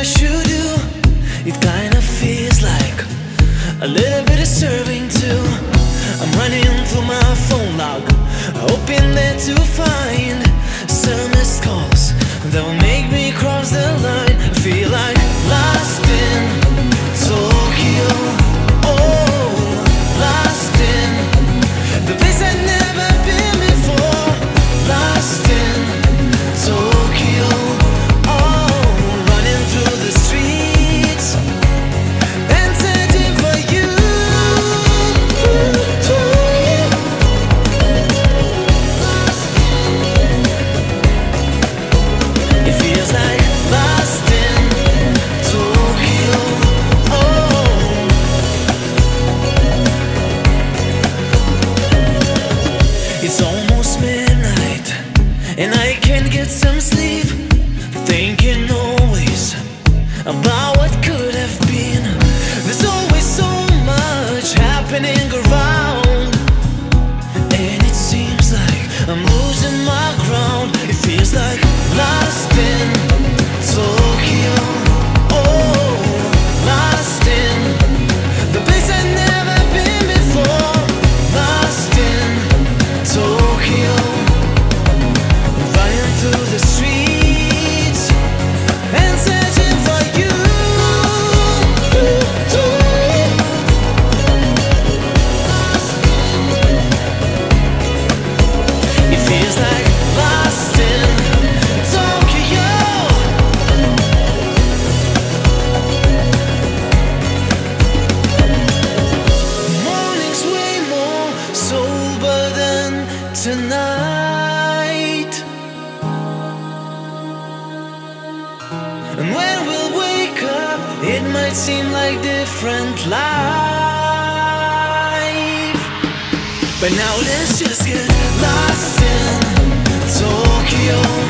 I should do. It kinda feels like A little bit of serving too. I'm running through my phone log Hoping there to find Some missed calls That will make me cross the line. about And when we'll wake up, it might seem like different life. But now let's just get lost in Tokyo.